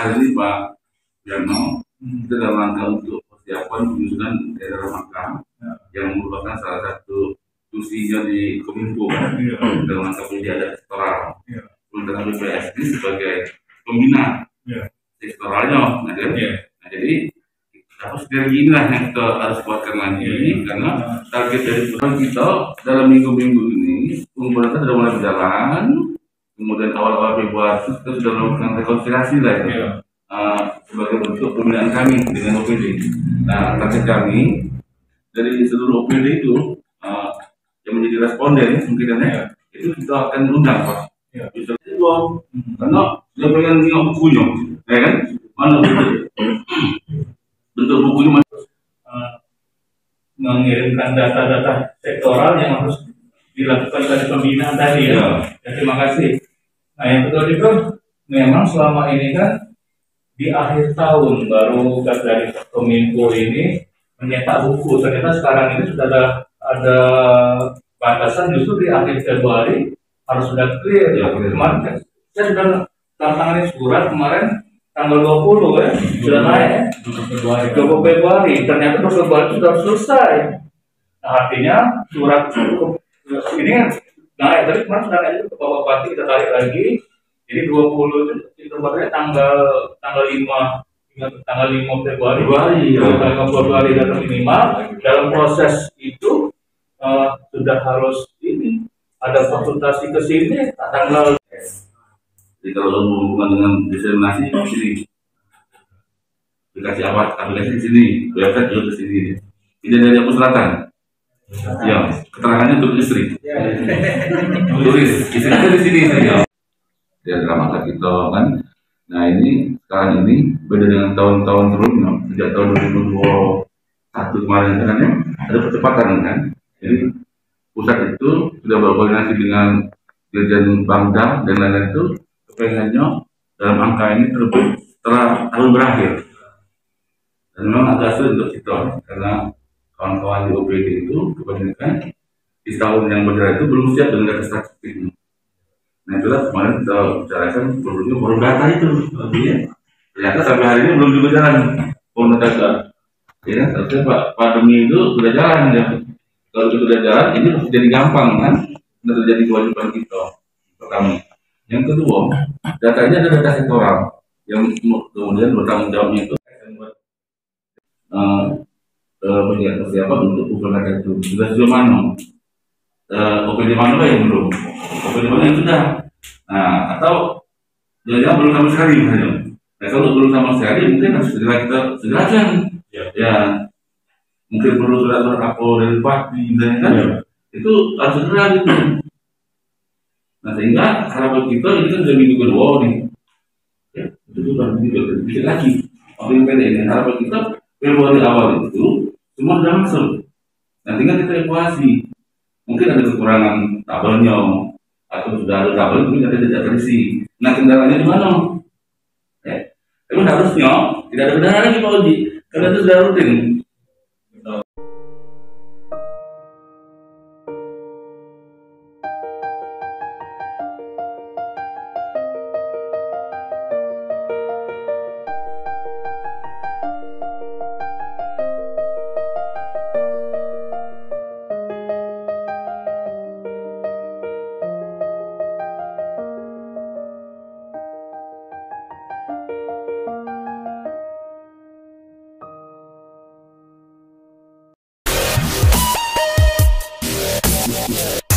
hari ini Pak Yano kita dalam rangka untuk persiapan penyusunan daerah Makkah yang merupakan salah satu fungsinya di Kominfo Iya. dalam rangka pendidikan adat sektoral. Iya. Sementara BPS ini sebagai pembina Iya. sektoralnya, nah, kan? Iya. Nah, jadi apa strategi inilah yang kita harus kuatkan lagi Iya. karena target dari program kita dalam minggu-minggu ini penggunaan sudah mulai berjalan kemudian awal-awal Februari kita sudah melakukan rekonsiliasi lah ya Iya. uh, sebagai bentuk pembinaan kami dengan OPD. Nah, target kami dari seluruh OPD itu uh, yang menjadi responden mungkin ya, itu kita akan undang pak. Iya. Bisa itu karena dia pengen lihat bukunya, ya kan? Mana bentuk, bentuk bukunya mas? Eh, mengirimkan data-data sektoral yang harus dilakukan dari pembinaan tadi ya. Iya. Ya, terima kasih. Nah yang kedua juga memang selama ini kan di akhir tahun baru dari Kominfo ini menyetak buku. Ternyata sekarang ini sudah ada ada batasan justru di akhir Februari harus sudah clear. Ya. Kemarin kan saya sudah tantangin surat kemarin tanggal 20 ya sudah naik ya. 20 Februari. 20 Februari. Ternyata 20 Februari sudah selesai. Nah, artinya surat ini kan naik tadi kemarin sudah naik ke Bapak Bupati kita tarik lagi. Jadi 20 itu berarti tanggal tanggal 5 hingga tanggal 5 Februari. Februari, ya. Tanggal Februari data minimal dalam proses itu eh, sudah harus ini ada konsultasi ke sini tanggal Jadi kalau berhubungan dengan diseminasi di sini, dikasih apa? Aplikasi di sini, website juga di sini. Tidak dari aku selatan. Ya, keterangannya untuk istri. Tulis, istrinya di sini. Ya. Dia mata kita kan. Nah ini sekarang ini beda dengan tahun-tahun sebelumnya. Sejak tahun 2021 kemarin kan ya, ada percepatan kan. Jadi pusat itu sudah berkoordinasi dengan Dirjen Bangda dan lain-lain itu kepengennya dalam angka ini terbit setelah tahun berakhir. Dan memang agak sulit untuk kita karena kawan-kawan di OPD itu kebanyakan di tahun yang berjalan itu belum siap dengan data statistiknya. Nah itulah kemarin kita bicarakan perlunya baru data itu lebihnya. Ternyata sampai hari ini belum juga jalan forum data. Ya harusnya Pak pandemi itu sudah jalan ya. Kalau itu sudah jalan, ini pasti jadi gampang kan? Ini terjadi kewajiban kita pertama. Yang kedua, data ini ada data sektoral yang kemudian bertanggung jawabnya itu eh eh, penyiapan siapa untuk bukan data itu? Sudah sejauh mana eh, OPD mana lah yang belum. OPD mana yang sudah. Nah atau jangan belum sama sekali misalnya. Nah kalau belum sama sekali mungkin harus segera kita segerakan Ya. ya. Mungkin perlu surat-surat rapor dari Bupati misalnya kan? Ya. itu harus segera gitu. Nah sehingga harapan kita ini kan sudah minggu kedua nih. Ya itu juga juga sedikit lagi. Waktu yang ini harapan kita Februari awal itu semua sudah masuk nah tinggal kita evaluasi mungkin ada kekurangan tabelnya atau sudah ada tabel tapi ada tidak terisi nah kendalanya di mana ya. Tapi harusnya tidak ada kendala lagi Pak Uji karena itu sudah rutin Podcast.